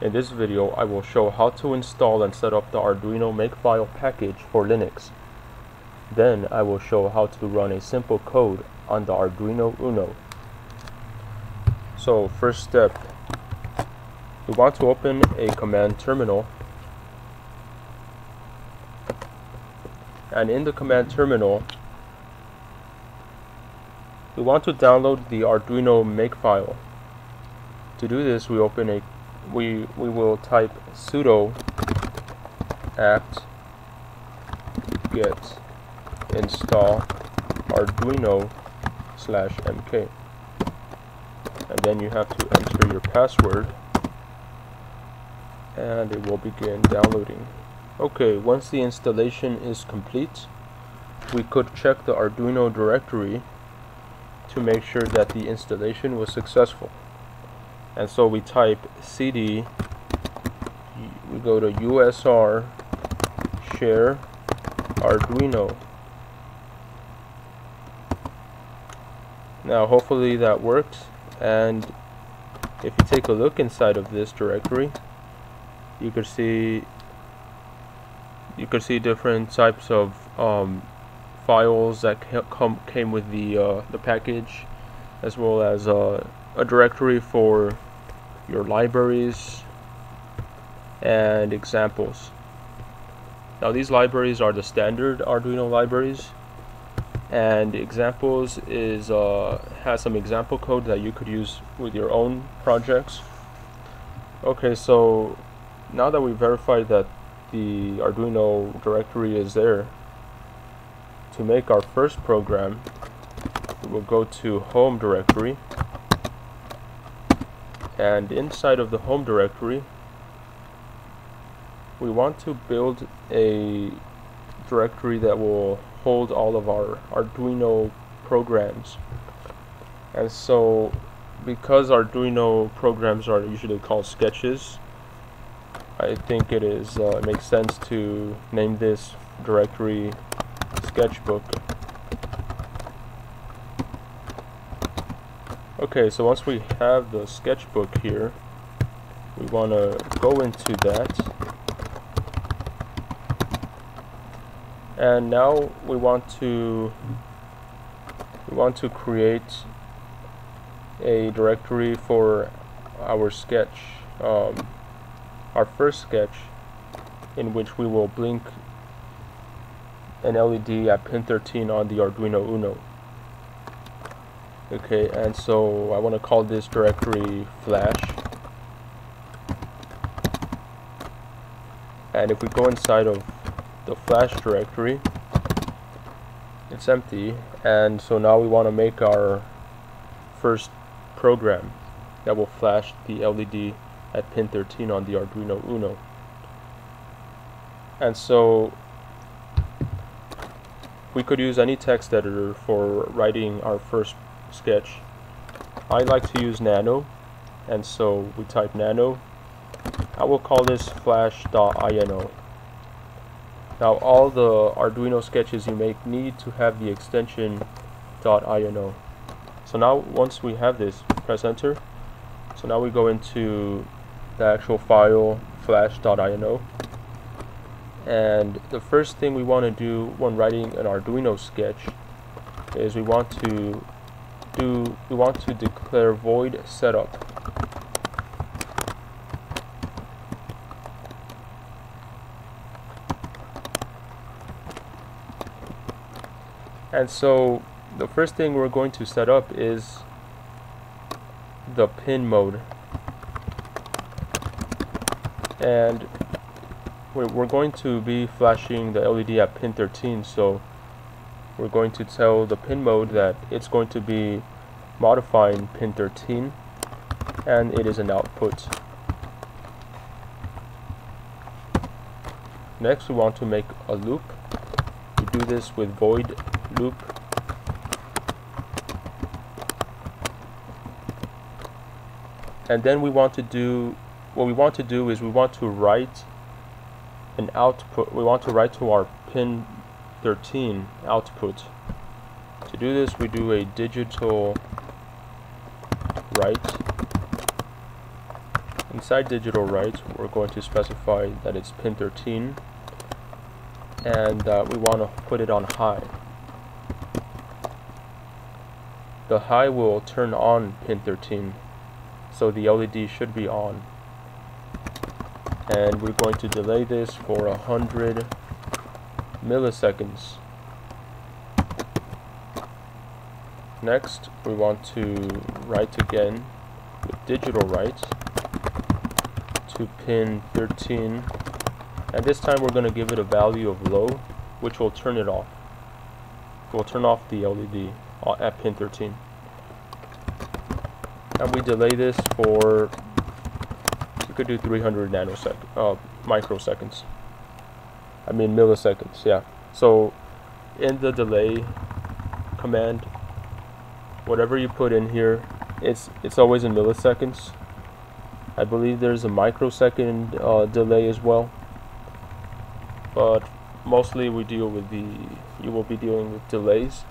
In this video, I will show how to install and set up the Arduino Makefile package for Linux. Then I will show how to run a simple code on the Arduino Uno. So first step, we want to open a command terminal and in the command terminal we want to download the Arduino Makefile. To do this we open a we we will type sudo apt get install arduino slash mk and then you have to enter your password and it will begin downloading. Okay once the installation is complete we could check the Arduino directory to make sure that the installation was successful and so we type cd we go to usr share arduino. Now hopefully that works. And if you take a look inside of this directory you could see you could see different types of um, files that come came with the uh, the package as well as uh, a directory for your libraries and examples. Now these libraries are the standard Arduino libraries and examples is uh, has some example code that you could use with your own projects. Okay, so now that we verified that the Arduino directory is there, to make our first program, we will go to home directory and inside of the home directory we want to build a directory that will hold all of our Arduino programs. And so because Arduino programs are usually called sketches I think it is uh, makes sense to name this directory sketchbook Okay, so once we have the sketchbook here, we want to go into that. And now we want to we want to create a directory for our sketch, um, our first sketch, in which we will blink an LED at pin 13 on the Arduino Uno okay and so I want to call this directory flash. And if we go inside of the flash directory it's empty. And so now we want to make our first program that will flash the LED at pin 13 on the Arduino Uno. And so we could use any text editor for writing our first sketch. I like to use nano and so we type nano. I will call this flash.ino. Now all the Arduino sketches you make need to have the extension .ino. So now once we have this, press enter. So now we go into the actual file flash.ino and the first thing we want to do when writing an Arduino sketch is we want to do we want to declare void setup and so the first thing we're going to set up is the pin mode. And we're going to be flashing the LED at pin 13 so we're going to tell the pin mode that it's going to be modifying pin 13 and it is an output. Next we want to make a loop. We do this with void loop and then we want to do what we want to do is we want to write an output we want to write to our pin 13 output. To do this we do a digital write. Inside digital write we're going to specify that it's pin 13 and uh, we want to put it on high. The high will turn on pin 13 so the LED should be on. And we're going to delay this for a hundred milliseconds. Next we want to write again with digital write to pin 13 and this time we're going to give it a value of low which will turn it off. We'll turn off the LED at pin 13 and we delay this for we could do 300 nanosecond uh, microseconds I mean milliseconds yeah. So in the delay command whatever you put in here it's it's always in milliseconds. I believe there's a microsecond uh, delay as well. But mostly we deal with the you will be dealing with delays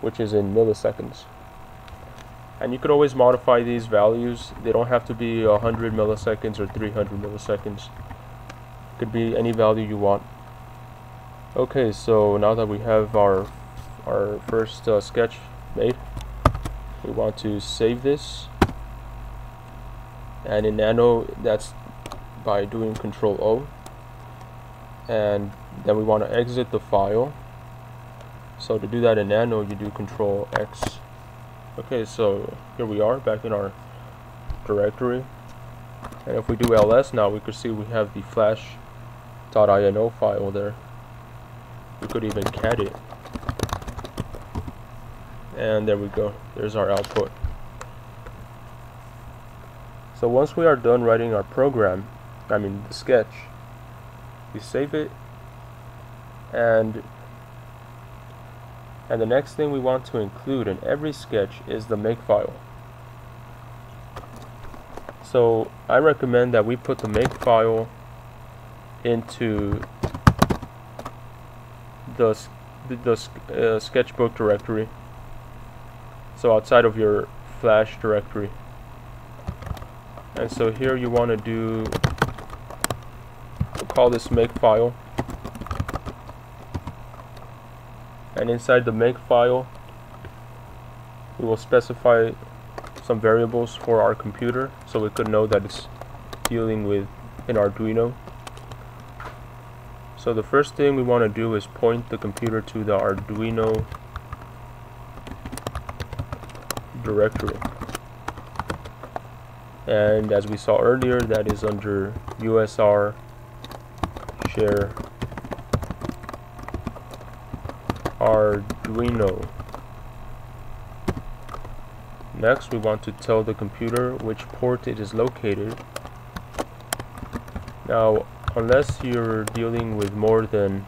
which is in milliseconds. And you could always modify these values. They don't have to be 100 milliseconds or 300 milliseconds could be any value you want. Okay so now that we have our our first uh, sketch made we want to save this. And in nano that's by doing control O. And then we want to exit the file. So to do that in nano you do control X. Okay so here we are back in our directory. And if we do ls now we could see we have the flash.ino file there. We could even cat it. And there we go. There's our output. So once we are done writing our program I mean the sketch we save it. And and the next thing we want to include in every sketch is the makefile so I recommend that we put the makefile into the, the uh, sketchbook directory. So outside of your flash directory. And so here you want to do call this make file. And inside the make file we will specify some variables for our computer so we could know that it's dealing with an Arduino so the first thing we want to do is point the computer to the Arduino directory. And as we saw earlier that is under USR share Arduino. Next we want to tell the computer which port it is located. Now unless you're dealing with more than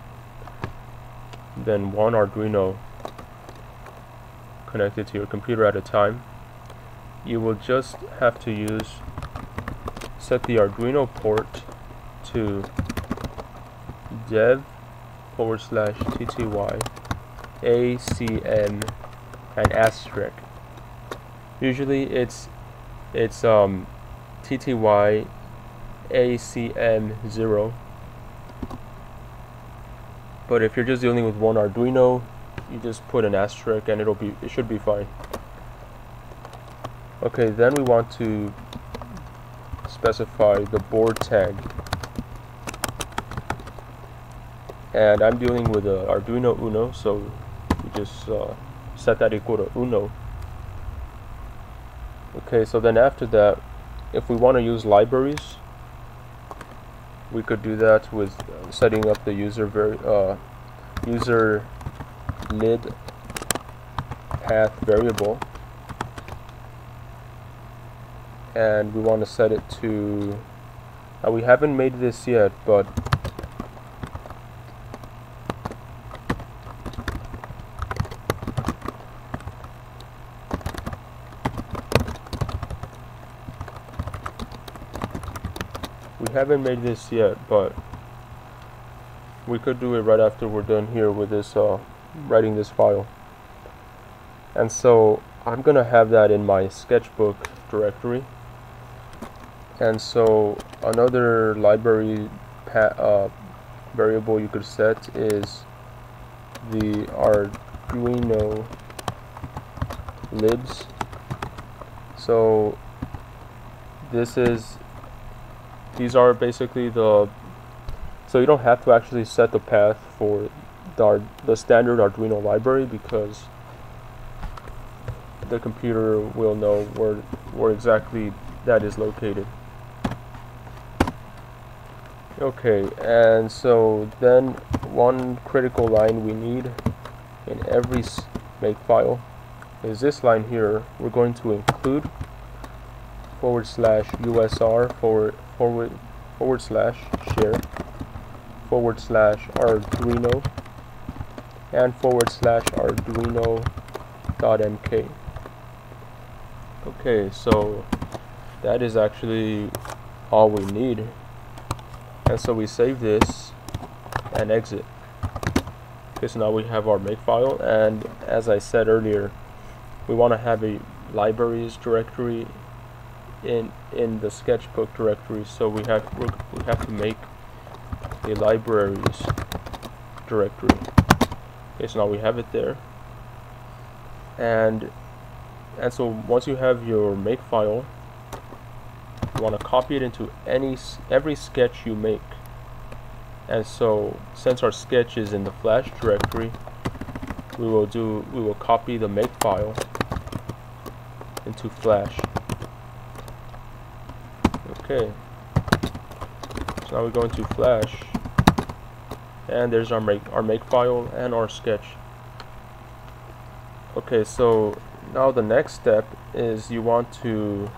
than one Arduino connected to your computer at a time you will just have to use set the Arduino port to dev forward slash tty acm and asterisk. Usually it's it's um tty acm 0 but if you're just dealing with one Arduino you just put an asterisk and it'll be it should be fine. Okay then we want to specify the board tag. And I'm dealing with a Arduino Uno so we just uh, set that equal to Uno. Okay so then after that if we want to use libraries we could do that with setting up the user very uh, user lib path variable. And we want to set it to uh, we haven't made this yet but haven't made this yet but we could do it right after we're done here with this uh, writing this file. And so I'm gonna have that in my sketchbook directory. And so another library uh, variable you could set is the Arduino libs. So this is these are basically the so you don't have to actually set the path for the, the standard Arduino library because the computer will know where where exactly that is located. Okay and so then one critical line we need in every make file is this line here. We're going to include forward slash usr forward forward forward slash share forward slash arduino and forward slash arduino dot mk okay so that is actually all we need. And so we save this and exit. Okay so now we have our makefile and as I said earlier we want to have a libraries directory in in the sketchbook directory so we have we have to make a libraries directory. Okay so now we have it there. And and so once you have your makefile you want to copy it into any every sketch you make. And so since our sketch is in the flash directory we will do we will copy the make file into flash okay. So now we go into flash. And there's our make our make file and our sketch. Okay so now the next step is you want to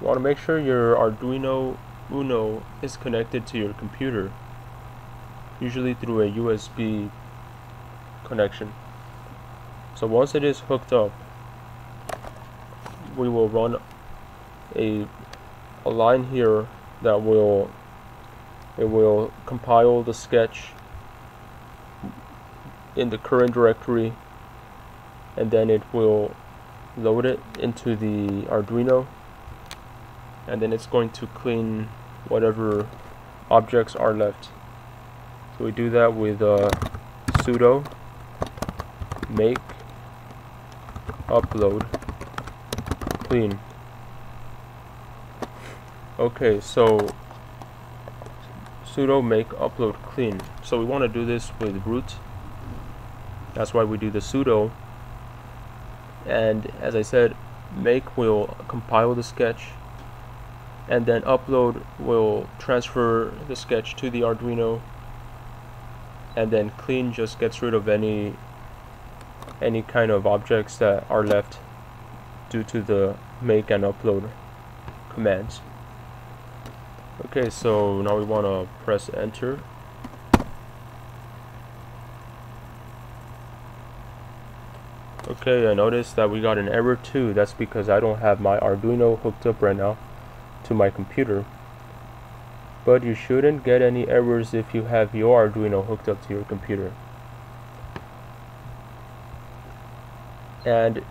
you want to make sure your Arduino Uno is connected to your computer, usually through a USB connection. So once it is hooked up, we will run a, a line here that will it will compile the sketch in the current directory and then it will load it into the Arduino and then it's going to clean whatever objects are left. So we do that with uh, sudo make upload clean. Okay, so sudo make upload clean. So we want to do this with root. That's why we do the sudo. And as I said, make will compile the sketch and then upload will transfer the sketch to the Arduino and then clean just gets rid of any any kind of objects that are left due to the make and upload commands okay so now we want to press enter okay I noticed that we got an error too that's because I don't have my Arduino hooked up right now to my computer. But you shouldn't get any errors if you have your Arduino hooked up to your computer. And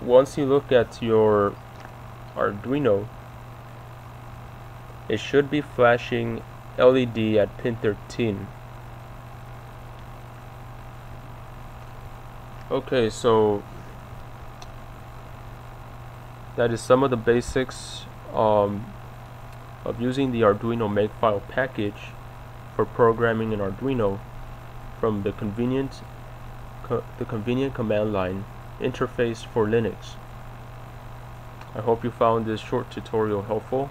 once you look at your Arduino, it should be flashing LED at pin 13. Okay, so that is some of the basics um, of using the Arduino Makefile package for programming in Arduino from the convenient the convenient command line interface for Linux. I hope you found this short tutorial helpful.